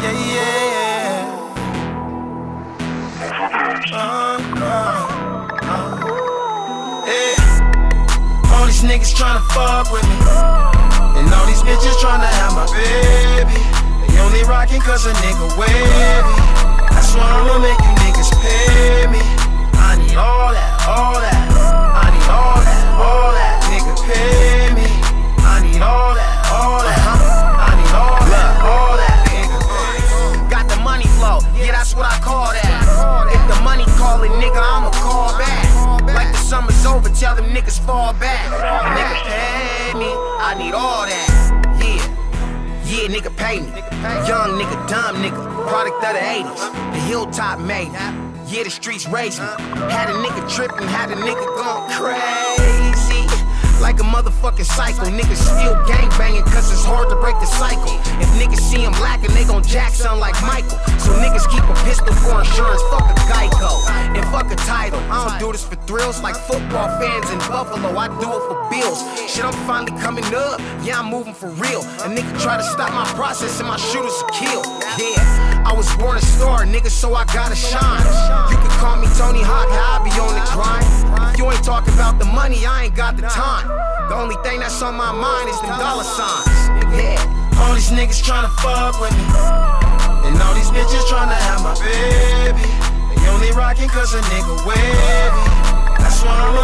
Yeah, yeah. yeah. Oh, uh, oh. Yeah. All these niggas tryna fuck with me. And all these bitches tryna have my baby. They only rockin' cause a nigga wavy. That's why I'ma make you niggas pay me. What I call that. If the money callin', nigga, I'ma call back. Like the summer's over, tell them niggas fall back. Nigga, pay me, I need all that. Yeah, yeah, nigga, pay me. Young nigga, dumb nigga, product of the 80s. The hilltop made. Yeah, the streets me. Had a nigga trippin', had a nigga going crazy. Like a motherfucking cycle. Niggas still gang banging cause it's hard to break the cycle. If niggas see him lacking, they gon' jack son like Michael. So niggas keep pistol for insurance, fuck a Geico. And fuck a title. I don't do this for thrills like football fans in Buffalo. I do it for bills. Shit, I'm finally coming up. Yeah, I'm moving for real. A nigga try to stop my process and my shooters are killed. Yeah, I was born a star, nigga, so I gotta shine. You can call me Tony Hawk, I be on the grind. If you ain't talking about the money, I ain't got the time. The only thing that's on my mind is the dollar signs. Yeah. All these niggas tryna fuck with me. And all these bitches tryna have my baby. They only rockin' cause a nigga wavy. That's why I'ma